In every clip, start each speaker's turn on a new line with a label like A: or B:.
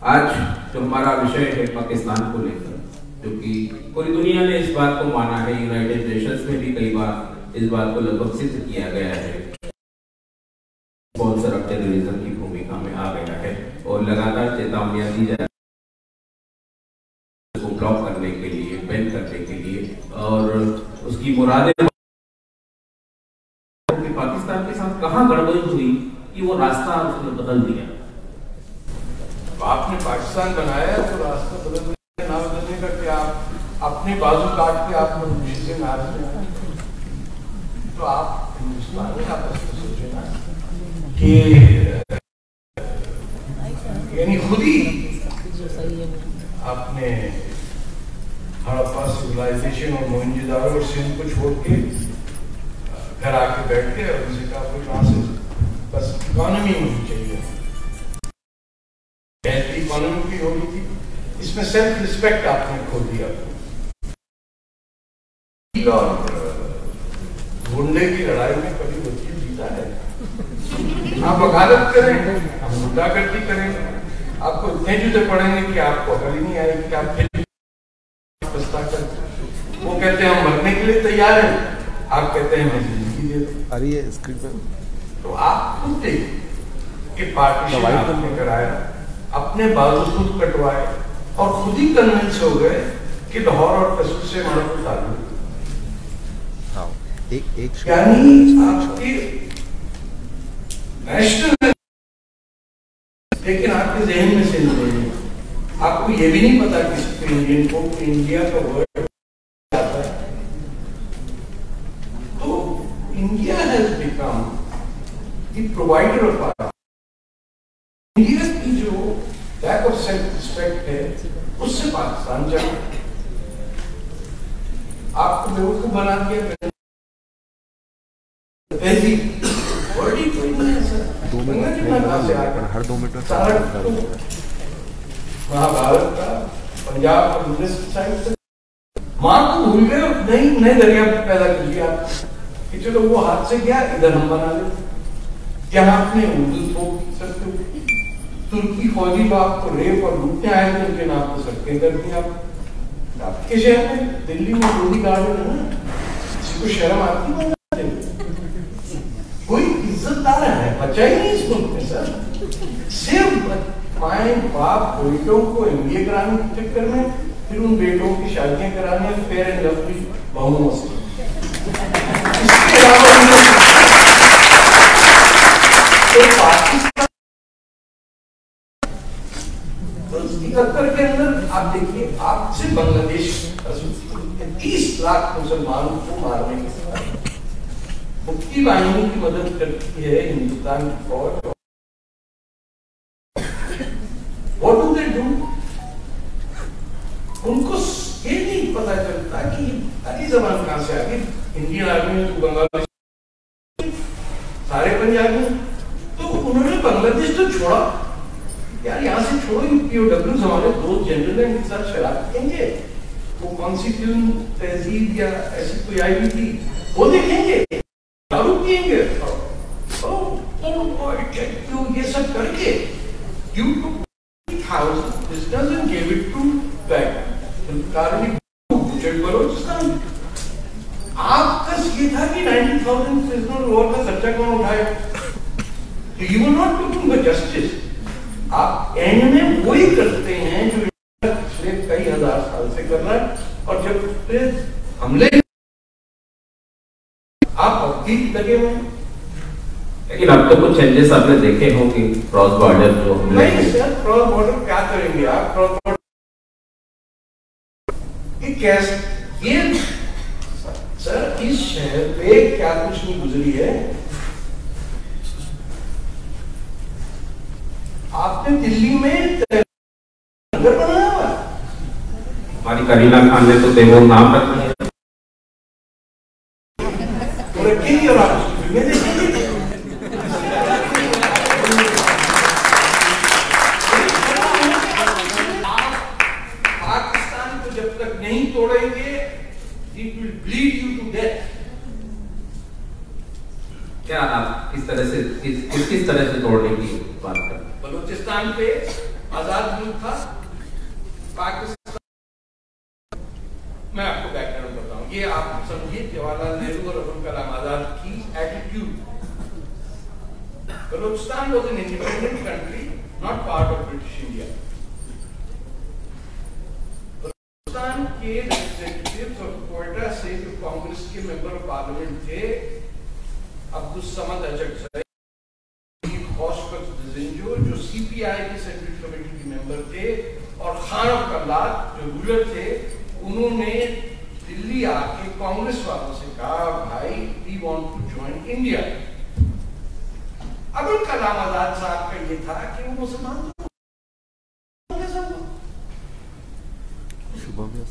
A: آج جو ہمارا وشے ہے پاکستان کو لے کر، جو کہ پوری دنیا نے اس بات کو مانا ہے یونائٹڈ نیشنز میں بھی کئی بار اس بات کو لگ بھگ سدھ کیا گیا ہے۔ اسپانسر آف ٹیررزم کی بھومکا میں آ گیا ہے اور لگاتار چیتاونیاں دی جا کو بلاک کرنے کے لیے بین کرنے کے لیے اور اس کی مرادیں پاکستان کے ساتھ کہاں گڑبڑی ہوئی کہ وہ راستہ اس نے بدل دیا۔
B: آپ نے پاکستان بنایا ہے تو راستہ بدلنے کا نہ بدلنے کا کیا آپ اپنے بازو کاٹ کے آپ کو چیزیں نہ رہے تو آپ ہندوستان میں آپس میں سوچے نا کہ یعنی خود ہی آپ نے ہڑپا سویلائزیشن اور موہنجو دارو اور سندھ کو چھوڑ کے گھر آ کے بیٹھ کے اور ان سے کہا کوئی کہاں سے بس اکانومی ہونی چاہیے۔ اکانومی بھی ہونی تھی۔ اس میں سیلف رسپیکٹ آپ نے کھو دیا۔ گنڈے کی لڑائی میں کبھی وکیل جیتا ہے۔ آپ وکالت کریں ہم گنڈا گردی کریں۔ آپ کو اتنے جوتے پڑیں گے کہ آپ کو عقل ہی نہیں آئے گی آپ پھر وہ کہتے ہیں ہم مرنے کے لیے تیار ہیں۔ آپ کہتے ہیں میں زندگی دے دوں
C: اسکرین پہ
B: تو آپ خود دیکھیں کہ پارٹیشن آپ نے کرایا۔ اپنے بازو خود کٹوائے اور خود ہی کنونس ہو گئے کہ لاہور اور قصور سے ہمارا کوئی تعلق
C: ہاں
B: یعنی آپ کی نیشنل لیکن آپ کے ذہن میں سے نہیں ہے۔ آپ کو یہ بھی نہیں پتا کہ انڈین کو انڈیا کا ورڈ آتا ہے۔ تو India has become the provider of our India کی جو لیک آف سیلف رسپیکٹ ہے اس سے پاکستان چل آپ کو بیوقوف بنا دیا کوئی نہیں؟
C: ہر دو منٹ
B: میں سارا مہابھارت کا پنجاب کا بزنس سائڈ سے۔ ماں کو بھول گئے اور نئی نئے دریا پیدا کر لیا۔ کہ چلو وہ ہاتھ سے گیا ادھر ہم بنا لیں۔ جہاں اپنے اردو تھوک سکتے ترکی فوجی تو آپ کو ریپ اور لوٹنے آئے تھے ان کے نام کو سڑکیں کر دی آپ۔ آپ کے شہر میں دلی میں گولی گارڈن ہے نا؟ کسی کو شرم آتی ہے۔ کوئی عزت دار ہے؟ بچہ ہی نہیں اس ملک میں، سر۔ صرف مائیں باپ بیٹوں کو ایم بی اے کرانے کے چکر میں، پھر ان بیٹوں کی شادیاں کرانے فیئر اینڈ لولی بہوؤں سے۔ اس کے علاوہ ان کو- تو پاکستان تو کے اندر آپ دیکھیے، آپ سے بنگلہ دیش تیس لاکھ مسلمانوں کو مارنے کے ساتھ مفتی باہنی کی مدد کرتی ہے ہندوستان کی فوج۔ What do they do? ان کو یہ نہیں پتا چلتا کہ علی زبان کہاں سے آگے۔ انڈین آرمی تو بنگلہ دیش سارے پنجابی تو انہوں نے بنگلہ دیش تو چھوڑا یار یہاں سے چھوڑو یو پی او ڈبلو ہمارے دو جنرل ہیں ان کے ساتھ شراب کریں گے وہ کون سی فلم تہذیب یا ایسی کوئی آئی ہوئی تھی وہ دیکھیں گے دارو پیئیں گے یہ سب کر کے you took house this doesn't give it to back. کارنی بجٹ بلوچستان آپ کا یہ تھا کہ نائنٹی تھاؤزینڈ پرزنر وار کا خرچہ کون اٹھائے you were not talking the justice آپ اینڈ میں وہی کرتے ہیں جو پچھلے کئی ہزار سال سے کر رہا ہے اور جب حملے آپ بھی لگے ہوئے ہیں۔
A: لیکن اب تو کچھ چینجز آپ نے دیکھے ہوں کہ کراس بارڈر جو نہیں
B: سر کراس بارڈر کیا کریں گے آپ؟ کراس بارڈر یہ سر اس شہر پہ کیا کچھ نہیں گزری ہے۔ آپ نے دلی میں لنگر بنایا ہوا ہے۔
A: ہماری کرینہ خان نے تو دیور نام رکھ دیا
B: اور رکھیں گے اور آپ۔ Hindustan was an independent country not part of British India Hindustan کے ریپرزینٹیوز آف کوئٹہ سے جو کانگریس کے ممبر آف پارلیمنٹ تھے عبدالسمد اجٹ صاحب اوسکر زنجو جو سی پی آئی کی سینٹرل کمیٹی کے ممبر تھے اور خان آف کملات جو رولر تھے انہوں نے دلی آ کے کانگریس والوں سے کہا، بھائی we want to join India مکمل کلام آزاد صاحب کا یہ تھا کہ وہ مسلمان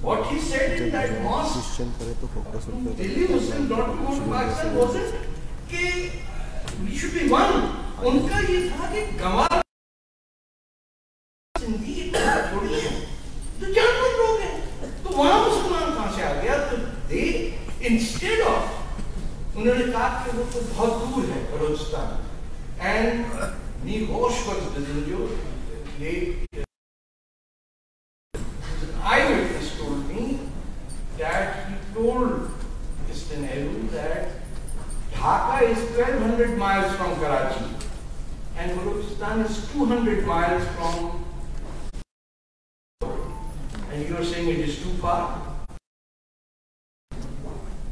B: What he said in that mosque, Delhi Muslim Pakistan was we should be one. وہاں مسلمان کہا کہ وہ تو بہت دور ہے Balochistan. and ni hosh ko jo eyewitness told me that he told Mr. Nehru that Dhaka is 1200 miles from Karachi and Baluchistan is 200 miles from and you are saying it is too far.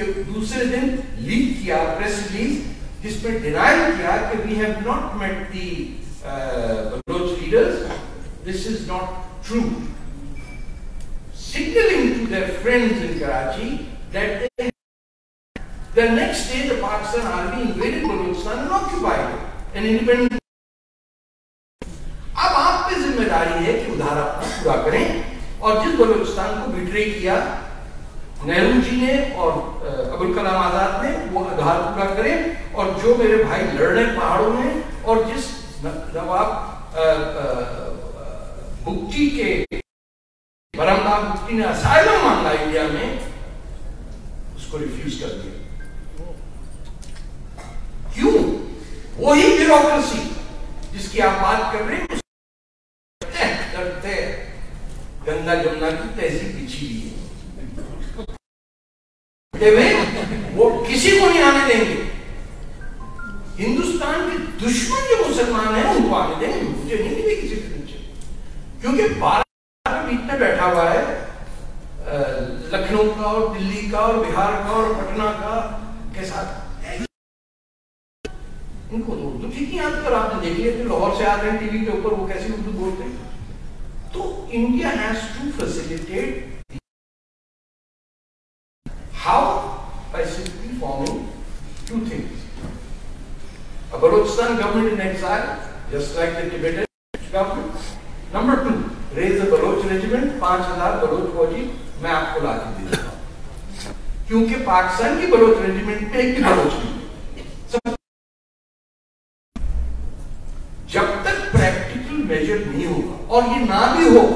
B: کہ دوسرے دن leak کیا press release جس میں deny کیا کہ we have not met the Baloch leaders this is not true signalling to their friends in Karachi that they the next day the Pakistan army invaded Balochistan and occupied an independent اب آپ پہ ذمہ داری ہے کہ ادھارا اپنا پورا کریں اور جس بلوچستان کو بٹرے کیا نہرو جی نے اور ابوالکلام آزاد نے وہ آدھار پورا کرے اور جو میرے بھائی لڑ رہے پہاڑوں میں اور جس نواب مکتی کے برمداب مکتی نے اسائلم مانگا انڈیا میں، اس کو ریفیوز کر دیا۔ کیوں؟ وہی بیوروکریسی جس کی آپ بات کر رہے ہیں کرتے جمنا کی تہذیب پیچھی ہوئی ہے۔ کہ وہ کسی کو نہیں آنے دیں گے۔ ہندوستان کے دشمن جو مسلمان ہیں، ان کو آنے دیں گے۔ مجھے نہیں ملے کسی کو کیونکہ بارہ کے بیچ میں بیٹھا ہوا ہے لکھنؤ کا اور دلی کا اور بہار کا اور پٹنہ کا کے ساتھ۔ ان کو اردو ٹھیک ہی آتی، اور آپ نے دیکھ لیا کہ لاہور سے آ رہے ہیں، ٹی وی کے اوپر وہ کیسے اردو بولتے ہیں۔ تو India has to facilitate How? By simply forming two things. A Balochistan government in exile, just like the Tibetan government. Number two, raise a Baloch regiment, ہزار Baloch فوجی میں آپ کو لا کے دے دیتا ہوں کیونکہ پاکستان کی بلوچ ریجیمنٹ پہ ایک بلوچ جب تک پریکٹیکل میجر نہیں ہوگا اور یہ نہ بھی ہو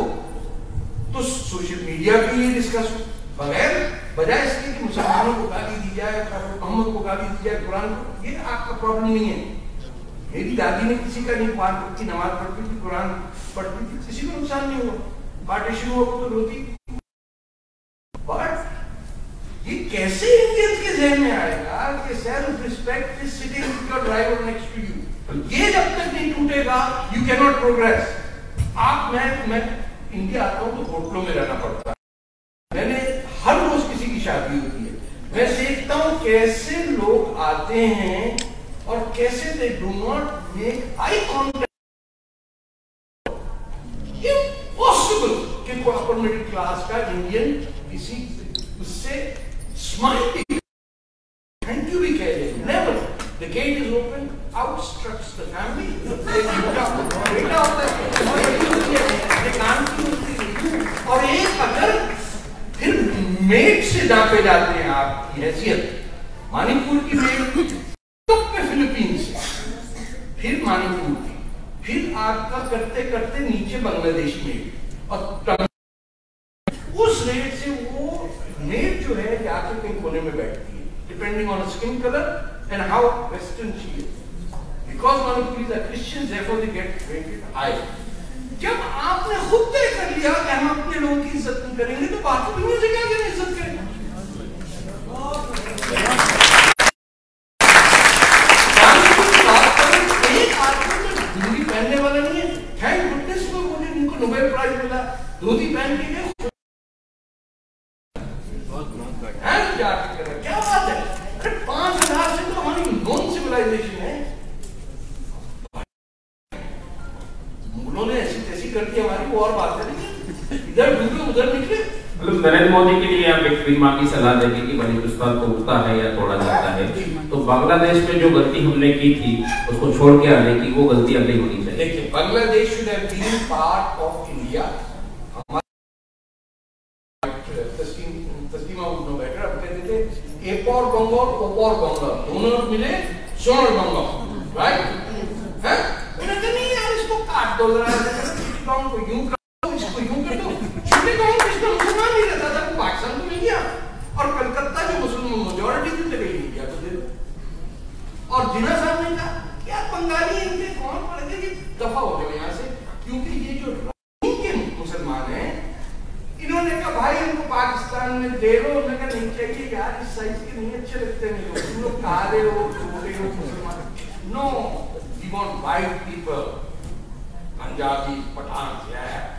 B: تو سوشل میڈیا پہ یہ ڈسکس بغیر بجائے اس کے کہ مسلمانوں کو گالی دی جائے محمد کو گالی دی جائے، قرآن کو، یہ آپ کا پرابلم نہیں ہے۔ میری دادی نے کسی کا نہیں پانچ کی نماز پڑھتی تھی، قرآن پڑھتی تھی، کسی کو نقصان نہیں ہوا۔ پارٹی شروع ہو تو روتی۔ بٹ یہ کیسے کے ذہن میں آئے گا کہ self respect is sitting your driver next to you یہ جب تک نہیں ٹوٹے گا یو کینٹ آپ، میں میں انڈیا آتا ہوں تو ہوٹلوں میں رہنا پڑتا۔ ہے کیسے لوگ آتے ہیں اور کیسے they do not make eye contact impossible کہ مڈل کلاس کا انڈین کسی اس سے اسمائل تھینک یو بھی کہہ دے. نیور اور ایک اگر پھر میٹ سے جاتے ہیں آپ کی حیثیت. مانی پور کی میل تک پہ فلپین سے پھر مانی پور کی پھر آگ کا کرتے کرتے نیچے بنگلہ دیش میں۔ اور اس ریٹ سے وہ میل جو ہے جا کے کہیں کونے میں بیٹھتی ہے۔ Depending on depending on skin colour and how western she ہے بیکاز مانی پوریز are Christians therefore they get painted high. جب آپ نے خود تے کر لیا کہ ہم اپنے لوگ کی عزت نہیں کریں گے تو باقی دنیا سے کیا کریں عزت کریں؟ گے دھوتی پہن کے گئے۔
A: مطلب نریندر مودی کے لیے آپ کی سلاح دیں گے کہ بھائی ہندوستان کو اٹھتا ہے یا توڑا جاتا ہے۔ تو بنگلہ دیش میں جو غلطی ہم نے کی تھی اس کو چھوڑ کے آنے کی وہ غلطی اب نہیں ہونی چاہیے۔
B: دیکھیے Bangladesh should have been part of India. اور بنگلہ دونوں ملے سوڑ بنگلہ رائٹ ہے انہوں نے نہیں یار اس کو کاٹ دو ذرا اسلام کو یوں کرو اس کو یوں کر دو چھوٹے کہوں کہ اس کا مسلمان نہیں رہتا تھا وہ پاکستان کو مل گیا اور کلکتہ جو مسلمان میجورٹی تھی لے گئی گیا تو دے اور جنہ صاحب Punjabis, Pathans, yeah.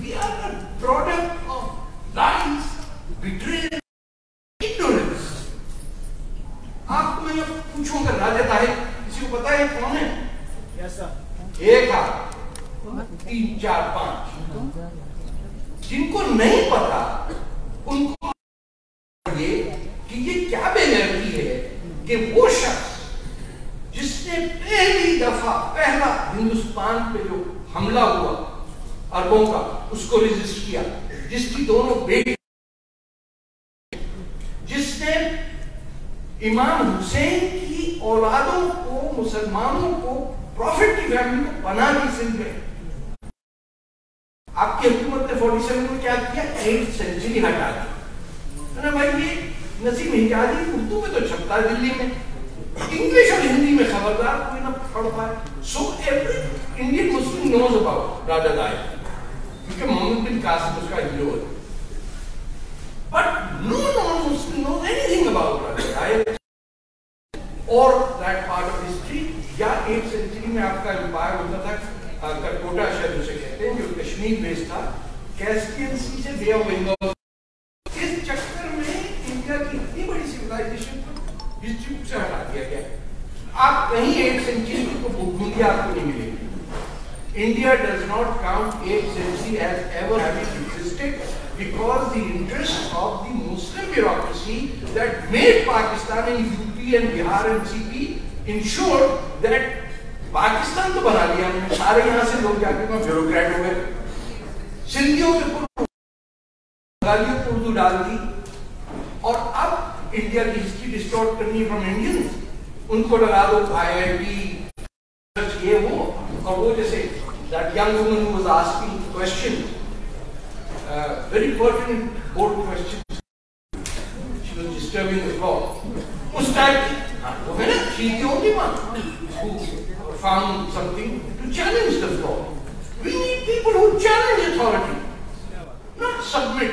B: we are a product of lies, betrayal, ignorance. آپ کو میں پوچھوں کر راجہ طاہر کسی کو پتا ہے کون ہے ایک آ تین چار پانچ جن کو نہیں حملہ ہوا، عربوں کا، اس کو ریزسٹ کیا۔ جس کی دونوں بیٹی جس نے امام حسین کی اولادوں کو، مسلمانوں کو پروفٹ کی فیملی کو بنا دی سندھ میں آپ کی حکومت نے فورٹی سیون میں کیا کیا؟ ایٹ سینچری ہٹا دی۔ بھائی، یہ نصیب حجازی اردو میں تو چھپتا ہے دلی میں، انگلش اور ہندی میں خبردار، کوئی نہ پڑھ پائے۔ So every Indian Muslim knows about rather than You can Muhammad bin Qasim uska hero But no non-Muslim knows anything about rather than اور دیٹ پارٹ آف ہسٹری یا ایٹ سینچری میں آپ کا امپائر ہوتا تھا کرکوٹا شہر اسے کہتے ہیں، جو کشمیر بیس تھا۔ کیسپینسی سے بے آف بنگال اس چکر میں انڈیا کی اتنی بڑی سویلائزیشن کو ہسٹری بک سے ہٹا دیا گیا۔ آپ کہیں ایٹ سینچری کو آپ India does not count AHMC as ever having existed because the interests of the Muslim bureaucracy that made Pakistan and UP and Bihar and CP ensured that Pakistan تو بنا لیا ہم نے سارے یہاں سے لوگ جا کے میں بیوروکریٹ ہو گئے۔ سندھیوں میں بنگالیوں کو اردو ڈال دی۔ اور اب انڈیا کی ہسٹری ڈسٹورٹ کرنی فرام انڈین ان کو لگا دو آئی آئی ٹی یہ وہ، اور وہ جیسے that young woman who was asking the question, uh, very pertinent bold question, she was disturbing the floor. Who's that? Ah, She's the only one who found something to challenge the law. We need people who challenge authority, not submit.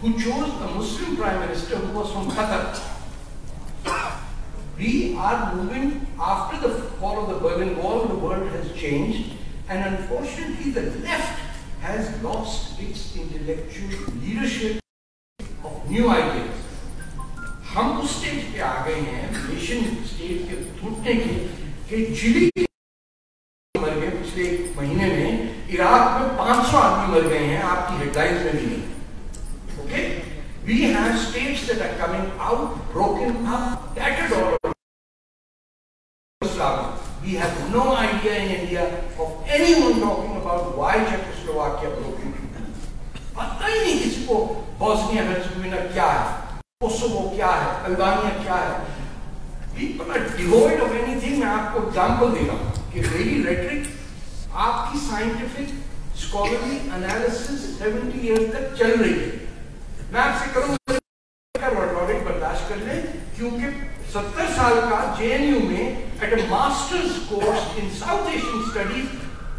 B: who chose a Muslim prime minister who was from Qatar. We are moving after the fall of the Berlin Wall, the world has changed, and unfortunately, the left has lost its intellectual leadership of new ideas. ہم اس stage پہ آ گئے ہیں nation stage کے ٹوٹنے کے کہ چلی مر گئے پچھلے ایک مہینے میں عراق میں پانچ سو آدمی مر گئے ہیں آپ کی ہیڈ لائنز میں بھی نہیں We have states that are coming out, broken up, battered all over We have no idea in India of anyone talking about why Czechoslovakia broke into پتہ ہی نہیں کسی کو بوسنیا ہرزگوینا کیا ہے کوسوو کیا ہے البانیا کیا ہے people are divide of anything میں آپ کو ایگزامپل دے رہا ہوں کہ میری ریٹرک آپ کی scientific scholarly analysis seventy year تک چل رہی ہے میں آپ سے کروں ورڈ برداشت کر لیں، کیونکہ ستر سال کا جے این یو میں at a masters course in South Asian studies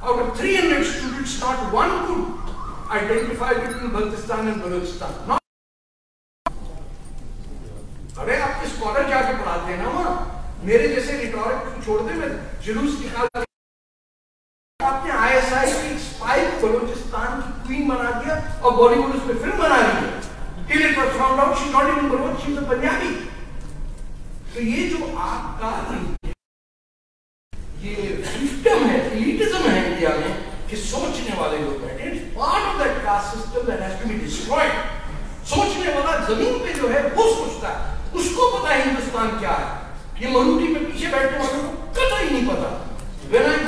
B: out of 300 students not one could identify between Baltistan and Balochistan ارے، آپ کے اسکالر جا کے پڑھاتے ہیں نا میرے جیسے ریٹورک چھوڑ دے میں جلوس نکال آپ نے آئی ایس آئی کی ایک اسپائک بلوچستان کی کوئین بنا دیا اور بالی ووڈ اس میں short number one she is Punjabi تو یہ جو آپ کا یہ سسٹم ہے ایلیٹزم ہے انڈیا میں کہ سوچنے والے لوگ بیٹھے it's part of that caste system that has to be destroyed سوچنے والا زمین پہ جو ہے وہ سوچتا ہے اس کو پتا ہندوستان کیا ہے یہ مروٹی میں پیچھے بیٹھنے والوں کو قطعی نہیں پتا when